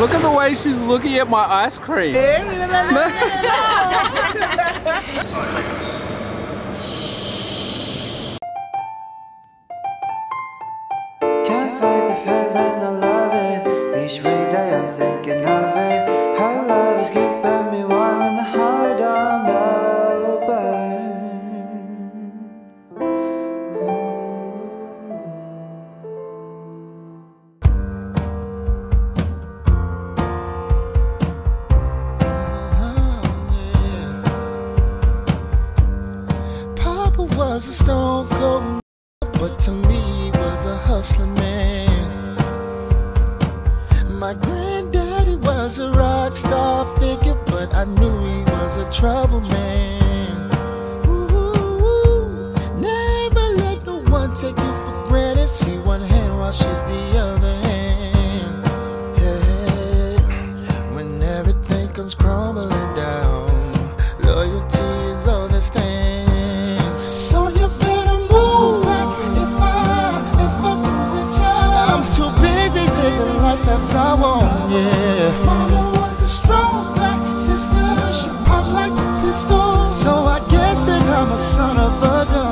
Look at the way she's looking at my ice cream. but to me he was a hustling man. My granddaddy was a rock star figure, but I knew he was a trouble man. Ooh, never let no one take you for granted. See one hand while she's the other hand. Son of a gun,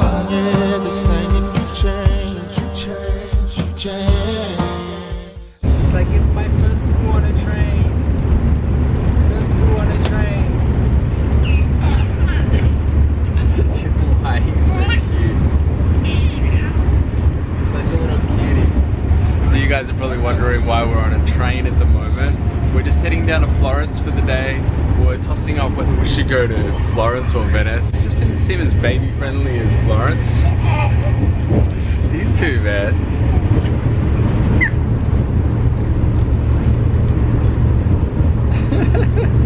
should go to Florence or Venice. It just didn't seem as baby friendly as Florence. These two, man. So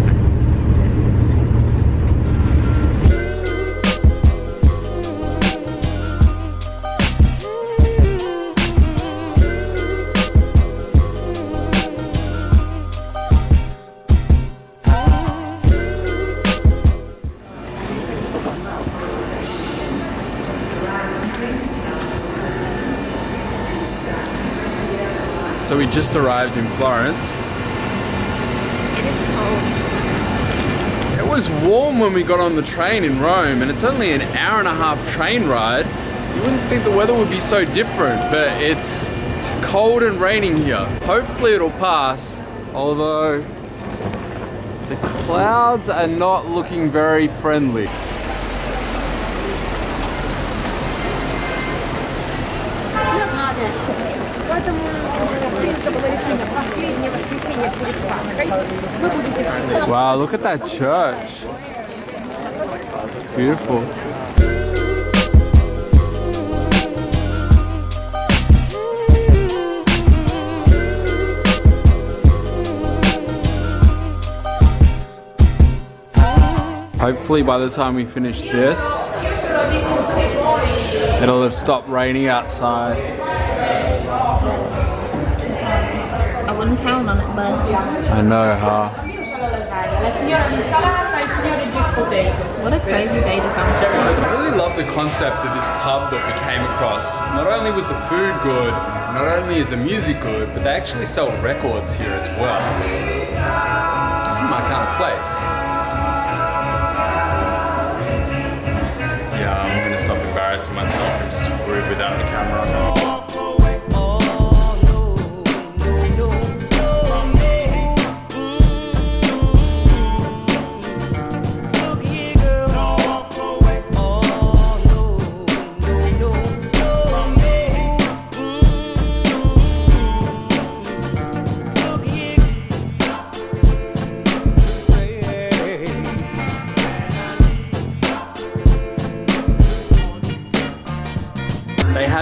just arrived in Florence. It is cold. It was warm when we got on the train in Rome, and it's only an hour and a half train ride. You wouldn't think the weather would be so different, but it's cold and raining here. Hopefully it'll pass, although the clouds are not looking very friendly. Wow, look at that church. Beautiful. Hopefully by the time we finish this, it'll have stopped raining outside. But I know, huh? what a crazy day to come to. I really love the concept of this pub that we came across. Not only was the food good, not only is the music good, but they actually sell records here as well. This is my kind of place. Yeah, I'm gonna stop embarrassing myself and just groove without the camera.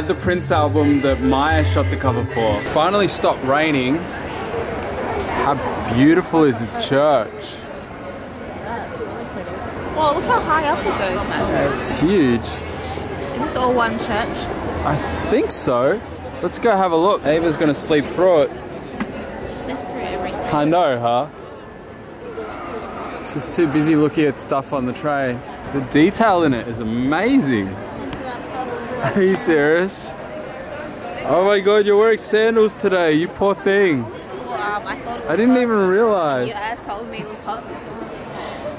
Had the Prince album that Maya shot the cover for. Finally stopped raining. How beautiful is this church? That's really pretty. Well, look how high up it goes, man. It's huge. Is this all one church? I think so. Let's go have a look. Ava's gonna sleep through it. Sniff through everything. I know, huh? She's too busy looking at stuff on the tray. The detail in it is amazing. Are you serious? Oh my god, you're wearing sandals today, you poor thing. Well, I Um, I thought it was I didn't hot. even realize. You guys told me it was hot.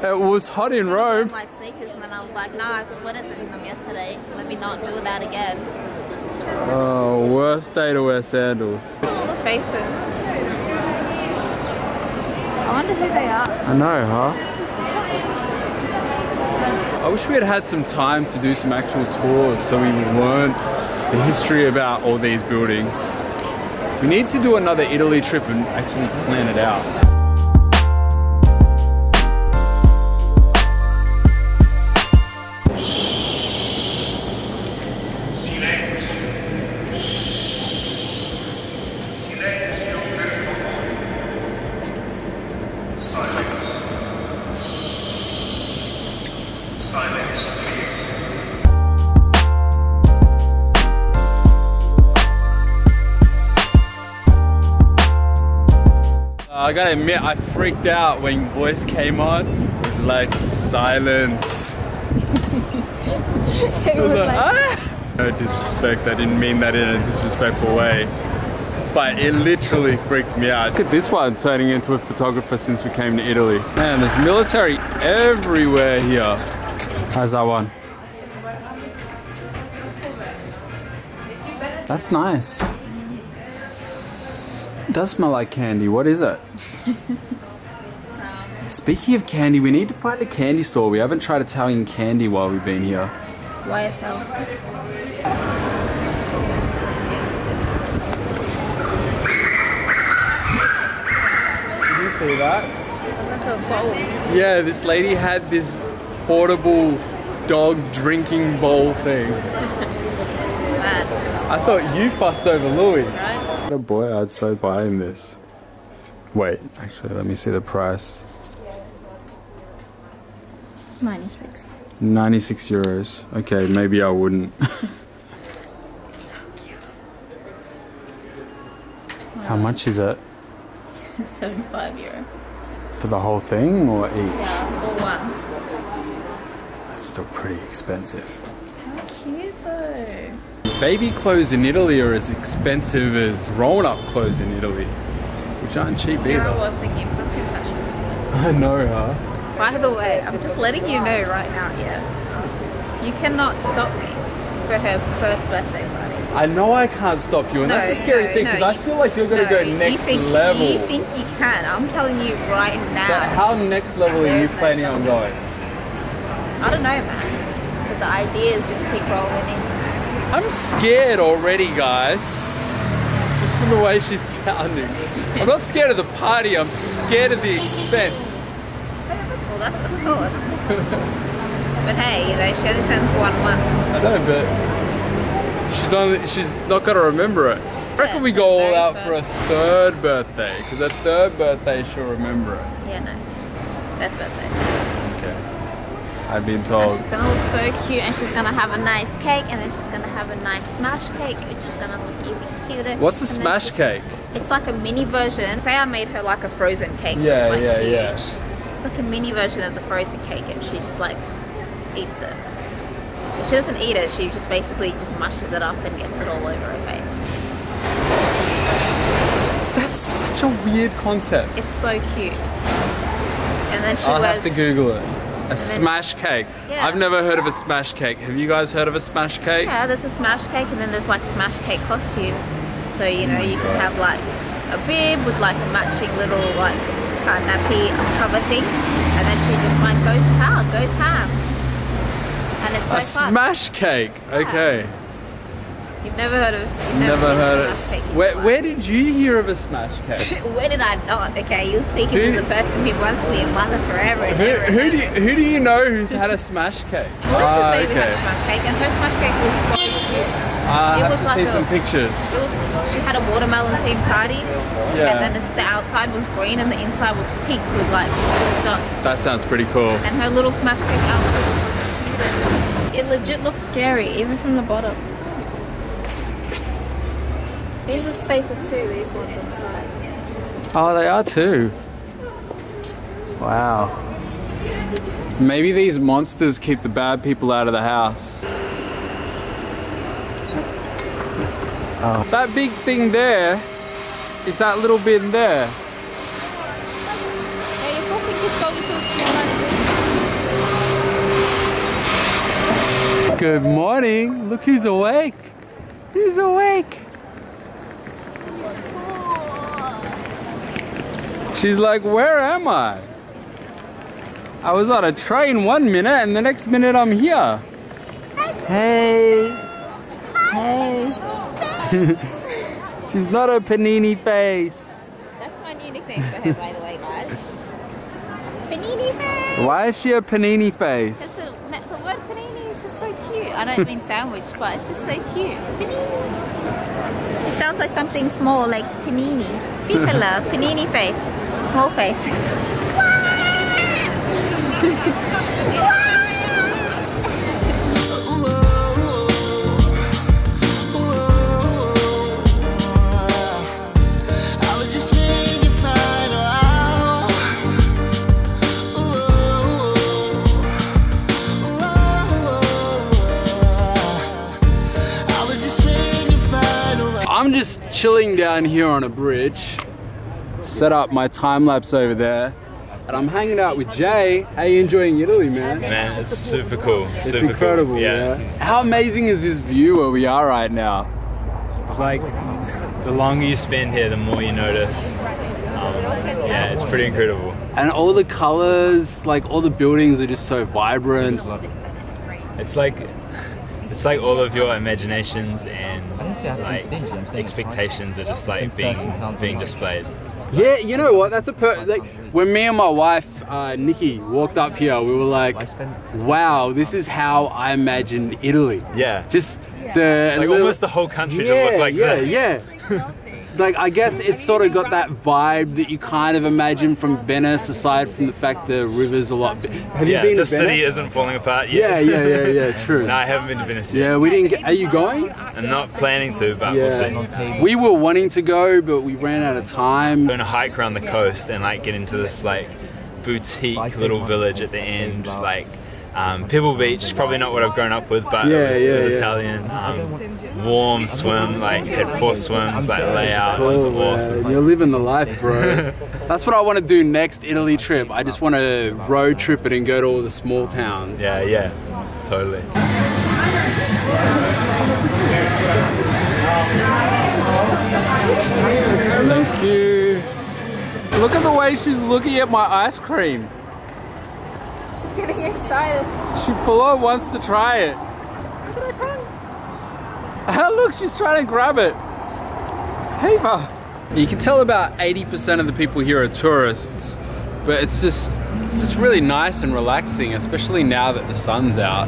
It was hot in I was gonna Rome. My sneakers, and then I was like, no, I sweated in them yesterday. Let me not do that again. Oh, worst day to wear sandals. All the faces. I wonder who they are. I know, huh? I wish we had had some time to do some actual tours so we learned the history about all these buildings. We need to do another Italy trip and actually plan it out. I gotta admit, I freaked out when voice came on. It was like silence. Ah! No disrespect, I didn't mean that in a disrespectful way. But it literally freaked me out. Look at this one turning into a photographer since we came to Italy. Man, there's military everywhere here. How's that one? That's nice. It does smell like candy. What is it? Speaking of candy, we need to find a candy store. We haven't tried Italian candy while we've been here. YSL. Did you see that? It's like a bowl. Yeah, this lady had this portable dog drinking bowl thing. I thought you fussed over Louis. Oh boy, I'd so buy him this. Wait, actually, let me see the price. 96. 96 euros. Okay, maybe I wouldn't. How much is it? 75 euro. For the whole thing or each? Yeah, it's all one. That's still pretty expensive. How cute though. Baby clothes in Italy are as expensive as grown up clothes in Italy, which aren't cheap Here I either. was thinking fucking fashion is expensive. I know, huh? By the way, I'm just letting you know right now, yeah. You cannot stop me for her first birthday party. I know I can't stop you, and No, that's the scary no, thing no, because I feel like you're gonna No, go you next think, level. You think you can. I'm telling you right now. so how next level are you no planning on going? I don't know, man. But the ideas just keep rolling in. I'm scared already, guys. Just from the way she's sounding. I'm not scared of the party. I'm scared of the expense. Well, that's of course. but hey, you know, she only turns for one month. I know, but she's only she's not gonna remember it. I reckon we go all out for a third birthday, because her third birthday she'll remember it. Yeah, no. Best birthday. I've been And told. she's gonna look so cute, and she's gonna have a nice cake, and then she's gonna have a nice smash cake, which is gonna look even cuter. What's a And smash cake? It's like a mini version. Say I made her like a frozen cake. Yeah, like yeah, huge. yeah. It's like a mini version of the frozen cake, and she just like eats it. But she doesn't eat it. She just basically just mushes it up and gets it all over her face. That's such a weird concept. It's so cute. And then she I'll wears. have to Google it. A smash cake. Yeah. I've never heard of a smash cake. Have you guys heard of a smash cake? Yeah, there's a smash cake, and then there's like smash cake costumes. So you know you can have like a bib with like a matching little like uh, nappy cover thing, and then she just like goes ham, goes ham, and it's so A fun. smash cake. Okay. You've never heard of? You've Never seen heard a it. smash cake Where, where did you hear of a smash cake? Where did I not? Okay, you're speaking Who- to the person who wants be a mother forever. And Who, who, do you, who do you know who's had a smash cake? Melissa's Ah, baby had a smash cake, and her smash cake was so cute. Ah, I It have was like see a- some pictures. It was, she had a watermelon themed party, Yeah. and then it's- the outside was green and the inside was pink with like dots. That sounds pretty cool. And her little smash cake outfit It legit looks scary, even from the bottom. These are spaces too, these ones on the side. Oh, they are too. Wow. Maybe these monsters keep the bad people out of the house. Oh. That big thing there is that little bin there. Good morning. Look who's awake. Who's awake? She's like, where am I? I was on a train one minute and the next minute I'm here. Hey. Hey. She's not a panini face. That's my new nickname for her, by the way, guys. Panini face! Why is she a panini face? Because the, the word panini is just so cute. I don't mean sandwich, but it's just so cute. Panini. It sounds like something small, like panini. Piccola, panini face. Small face. I'm just chilling down here on a bridge. Set up my time lapse over there. And I'm hanging out with Jay. How you enjoying Italy, man? Man, it's super cool. It's super incredible, cool. yeah. How amazing is this view where we are right now? It's like the longer you spend here, the more you notice. Um, yeah, it's pretty incredible. And all the colors, like all the buildings are just so vibrant. It's like it's like all of your imaginations and like expectations are just like being being displayed. Yeah, you know what? That's a per like when me and my wife uh, Nikki walked up here, we were like, "Wow, this is how I imagined Italy." Yeah. Just the Like little- almost the whole country yeah, to look like yeah, this. Yeah, like I guess it's sort of got that vibe that you kind of imagine from Venice, aside from the fact the river's a lot. Bi- Have Yeah, you been the to city Venice? isn't falling apart Yeah, yet. yeah, yeah, yeah. True. no, I haven't been to Venice yet. Yeah, we didn't get. Are you going? I'm not planning to, but we'll see. We were wanting to go, but we ran out of time. Going to hike around the coast and like get into this like boutique little village at the end, like um, Pebble Beach. Probably not what I've grown up with, but Yeah, it was, it was yeah, yeah. Italian. Um, warm swim, like had four swims, like layout. It was Cool, man. awesome. You're living the life, bro. That's what I want to do next Italy trip. I just want to road trip it and go to all the small towns. Yeah, yeah, totally. Thank you. Look at the way she's looking at my ice cream. She's getting excited. She full on wants to try it. Look at her tongue. Oh, look, she's trying to grab it. Hey, Heva. You can tell about 80% of the people here are tourists, but it's just it's just really nice and relaxing, especially now that the sun's out.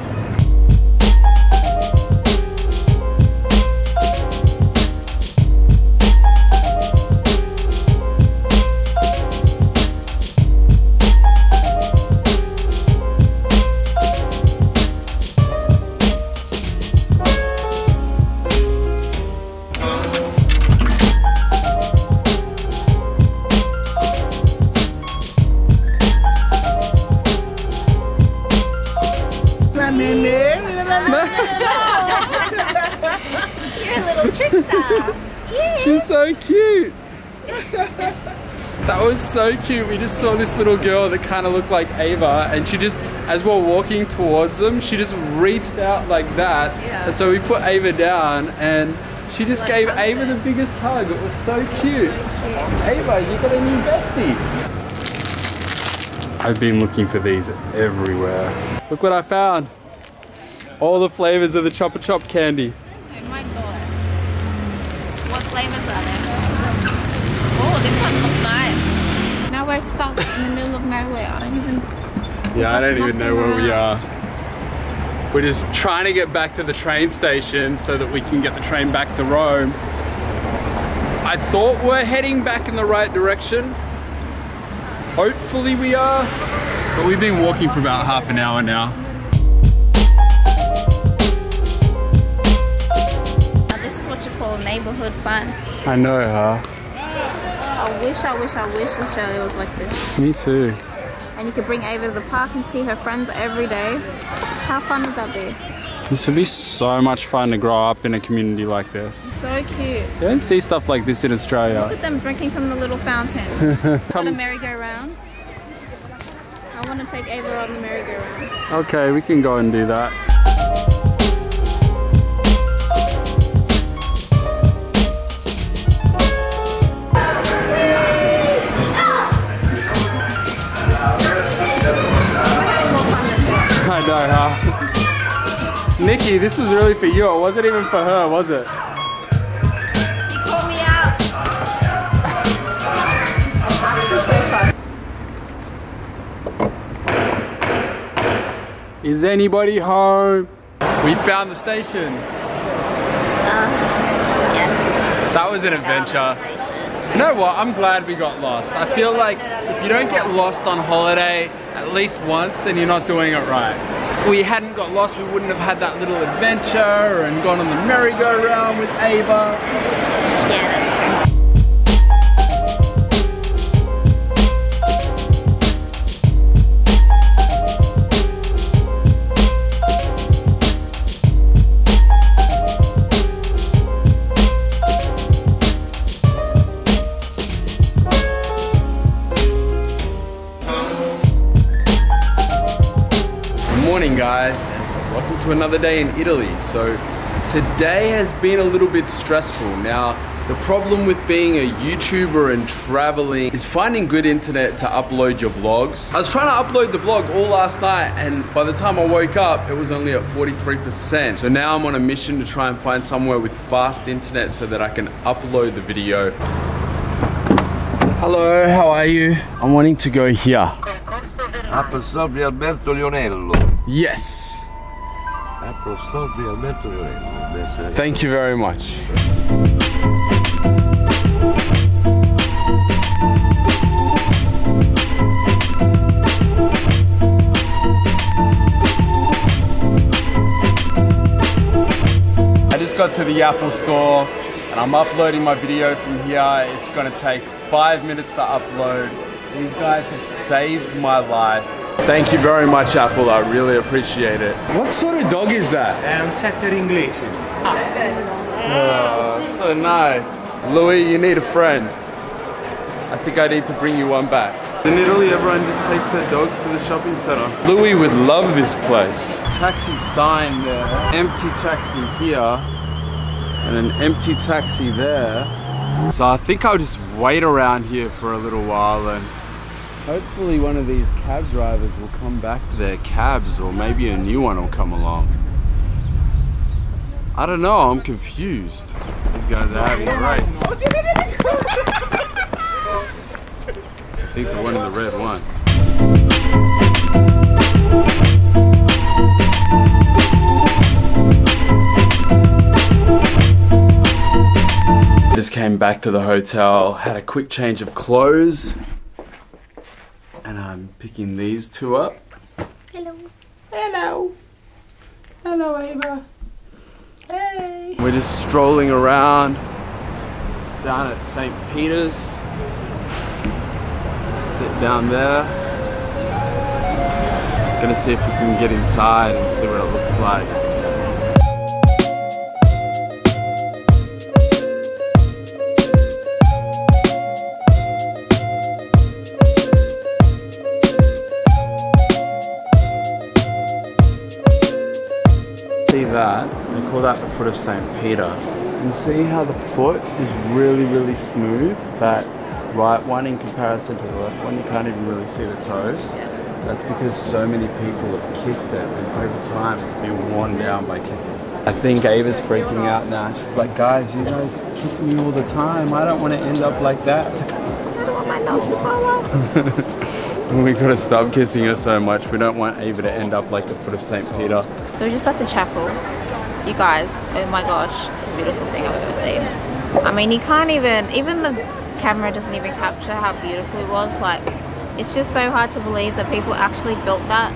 She's so cute. That was so cute. We just saw this little girl that kind of looked like Ava, and she just, as we we're walking towards them, she just reached out like that. Yeah. And so we put Ava down, and she just gave Ava the biggest hug. It was so cute. Ava, you got a new bestie. I've been looking for these everywhere. Look what I found. All the flavors of the Chupa Chups candy. Oh my god. What flavors are there? Oh, this one looks nice. Now we're stuck in the middle of nowhere. I don't even. Yeah, I don't even know where we are. We're just trying to get back to the train station so that we can get the train back to Rome. I thought we're heading back in the right direction. Hopefully we are. But we've been walking for about half an hour now. Now, this is what you call neighborhood fun. I know, huh? I wish, I wish, I wish Australia was like this. Me too. And you could bring Ava to the park and see her friends every day. How fun would that be? This would be so much fun to grow up in a community like this. So cute. You don't see stuff like this in Australia. Look at them drinking from the little fountain. Got a merry-go-round. I want to take Ava on the merry-go-round. Okay, we can go and do that. Nikki, this was really for you. It wasn't even for her, was it? You called me out. Actually, so fun. Is anybody home? We found the station. Uh, yeah. That was an adventure. You know what? I'm glad we got lost. I feel like if you don't get lost on holiday at least once, then you're not doing it right. If we hadn't got lost, we wouldn't have had that little adventure and gone on the merry-go-round with Ava. To another day in Italy. So today has been a little bit stressful. Now the problem with being a YouTuber and traveling is finding good internet to upload your vlogs. I was trying to upload the vlog all last night and by the time I woke up it was only at 43%. So now I'm on a mission to try and find somewhere with fast internet so that I can upload the video. Hello, how are you? I'm wanting to go here. Apple Alberto Lionello. Yes. Thank you very much. I just got to the Apple store and I'm uploading my video from here. It's gonna take five minutes to upload. These guys have saved my life. Thank you very much, Apple. I really appreciate it. What sort of dog is that? Um, È un English. inglese. Oh, so nice. Louis, you need a friend. I think I need to bring you one back. In Italy, everyone just takes their dogs to the shopping center. Louis would love this place. Taxi sign there. Empty taxi here. And an empty taxi there. So I think I'll just wait around here for a little while and hopefully one of these cab drivers will come back to their cabs or maybe a new one will come along. I don't know, I'm confused. These guys are having a race. I think the one in the red won. Just came back to the hotel, had a quick change of clothes, and I'm picking these two up. Hello. Hello. Hello, Ava. Hey. We're just strolling around. It's down at St. Peter's. Sit down there. Gonna see if we can get inside and see what it looks like. That the foot of St. Peter. And see how the foot is really, really smooth? That right one in comparison to the left one, you can't even really see the toes. That's because so many people have kissed it and over time it's been worn down by kisses. I think Ava's freaking out now. She's like, guys, you guys kiss me all the time. I don't want to end up like that. I don't want my nose to fall off. We gotta stop kissing her so much. We don't want Ava to end up like the foot of St. Peter. So we just left the chapel. You guys, oh my gosh, it's a beautiful thing I've ever seen. I mean, you can't even, even the camera doesn't even capture how beautiful it was. Like, it's just so hard to believe that people actually built that.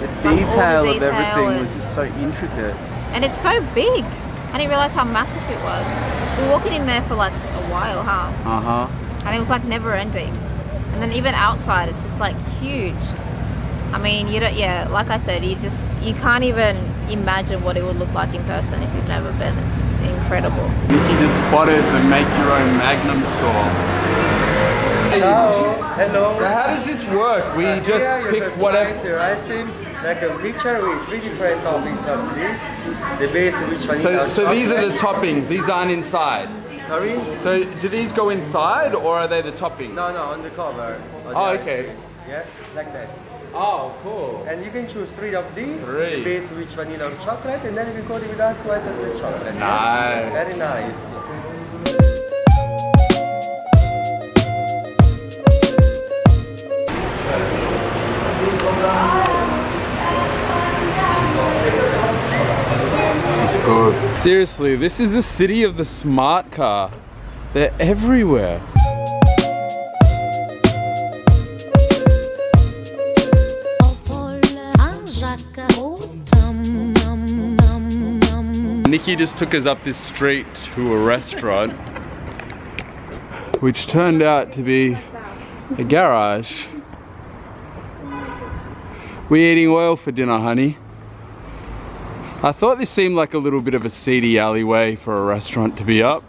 The all the detail of everything and- was just so intricate. And it's so big. I didn't realize how massive it was. We were walking in there for like a while, huh? Uh huh. And it was like never ending. And then even outside, it's just like huge. I mean, you don't, yeah, like I said, you just, you can't even imagine what it would look like in person if you've never been. It's incredible. Nikki just spotted the make your own Magnum store. Hello. Hello. So how does this work? We uh, Here just you pick customize whatever. your ice cream like a mixture with three different toppings of this. The base which So, so these are the toppings. These aren't inside. Sorry? So do these go inside or are they the toppings? No, no, on the cover. on the Oh, ice okay. cream. Yeah, like that. Oh, cool. And you can choose three of these, Three. base with vanilla or chocolate, and then you can coat it with or with chocolate. Nice. Very nice. It's good. Seriously, this is the city of the smart car. They're everywhere. Nikki just took us up this street to a restaurant, which turned out to be a garage. We're eating oil for dinner, honey? I thought this seemed like a little bit of a seedy alleyway for a restaurant to be up.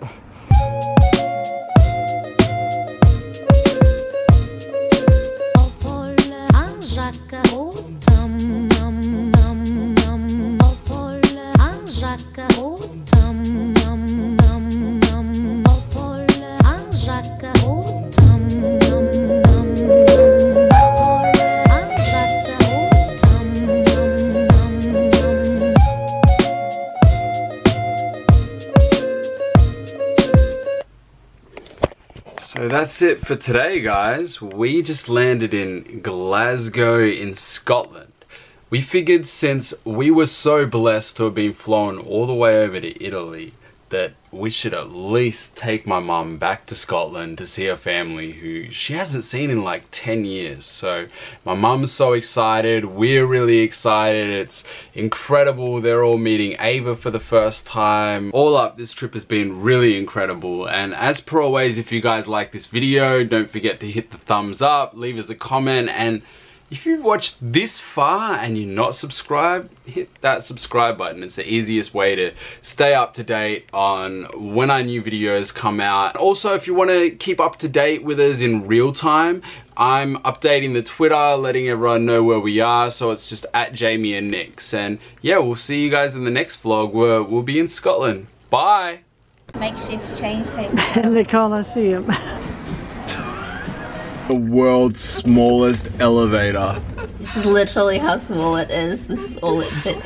That's it for today, guys. We just landed in Glasgow in Scotland. We figured since we were so blessed to have been flown all the way over to Italy that we should at least take my mum back to Scotland to see her family who she hasn't seen in like 10 years. So my mum's so excited, we're really excited, it's incredible. They're all meeting Ava for the first time. All up, this trip has been really incredible. And as per always, if you guys like this video, don't forget to hit the thumbs up, leave us a comment, and if you've watched this far and you're not subscribed, hit that subscribe button. It's the easiest way to stay up to date on when our new videos come out. Also, if you want to keep up to date with us in real time, I'm updating the Twitter, letting everyone know where we are. So it's just at Jamie and Niks. And yeah, we'll see you guys in the next vlog where we'll be in Scotland. Bye. Makeshift change table. in the Colosseum. The world's smallest elevator. This is literally how small it is. This is all it fits